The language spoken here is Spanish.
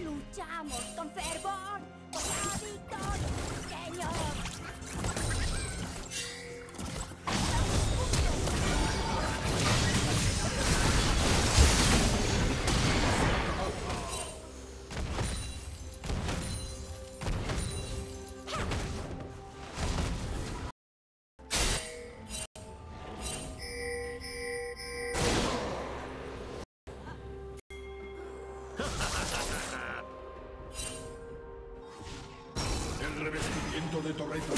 luchamos con fervor? Por la victoria, Señor. El revestimiento de torreta.